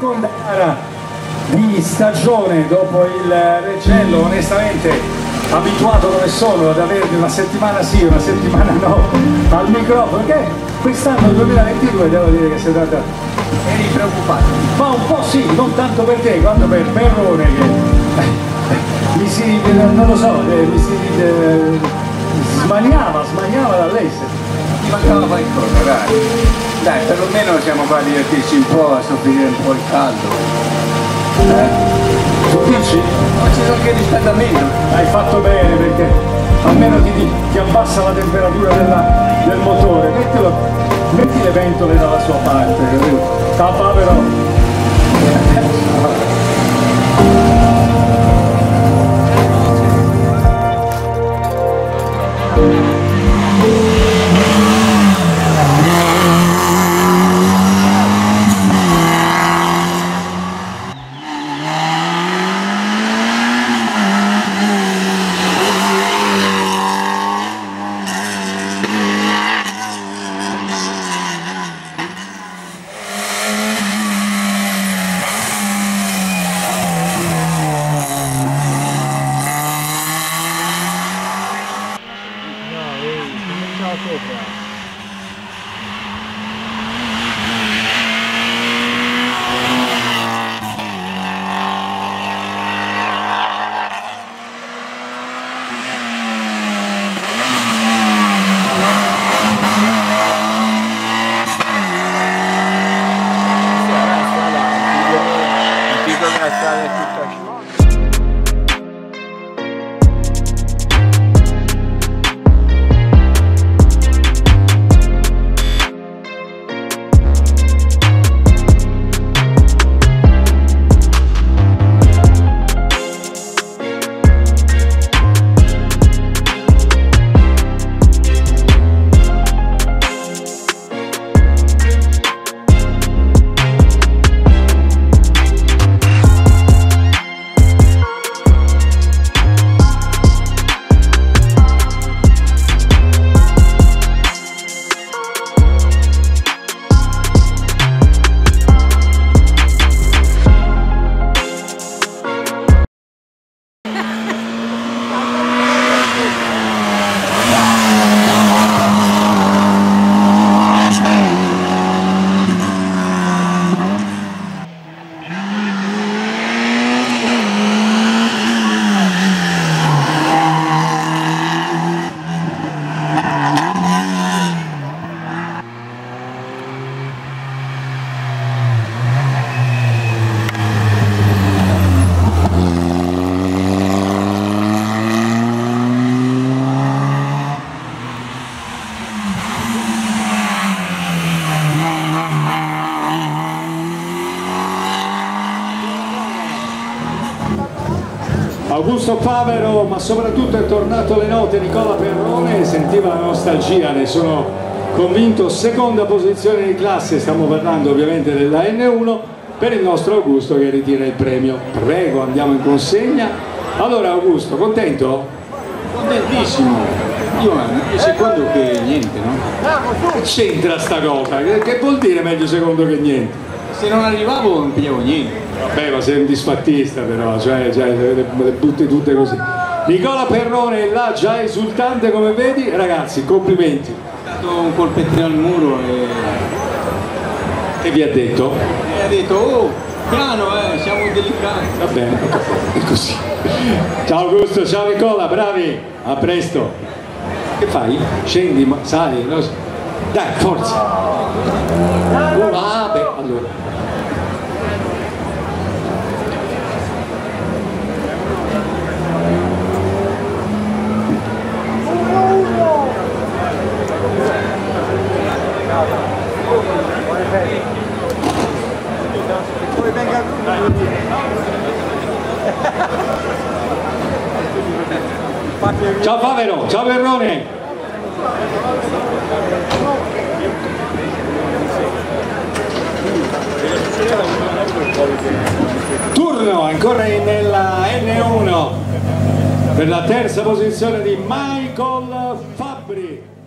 seconda gara di stagione dopo il Regello, onestamente abituato come sono ad avermi una settimana sì, una settimana no al microfono, che quest'anno 2022 devo dire che si tratta... Eri preoccupato? Ma un po' sì, non tanto per te quanto per Perrone che mi si, non lo so, eh, mi si eh, smaniava, smaniava da. Mancava qualcosa, dai. Dai, perlomeno siamo qua a divertirci un po', a soffrire un po' il caldo. Eh? Tu dici? Ma sono anche riscaldamento. Hai fatto bene perché almeno ti, ti abbassa la temperatura della, del motore. Mettilo, metti le ventole dalla sua parte, capito? Tappa però. Augusto Favero, ma soprattutto è tornato alle note Nicola Perrone, sentiva la nostalgia, ne sono convinto, seconda posizione di classe, stiamo parlando ovviamente della N1, per il nostro Augusto che ritira il premio. Prego, andiamo in consegna. Allora Augusto, contento? Contentissimo. Io meglio secondo che niente, no? Che c'entra sta cosa? Che vuol dire meglio secondo che niente? Se non arrivavo non pigliavo niente. Vabbè, ma sei un disfattista però, cioè, cioè le, le butti tutte così. Nicola Perrone è là già esultante come vedi, ragazzi, complimenti. Ho dato un colpettino al muro e... E vi ha detto? E ha detto, oh, piano eh, siamo delicati. Va bene, è così. Ciao Augusto, ciao Nicola, bravi, a presto. Che fai? Scendi, sali, no? dai, forza. Oh, ah, beh, allora. Ciao Favero, ciao Verrone. Turno ancora nella N1 per la terza posizione di Michael Fabri.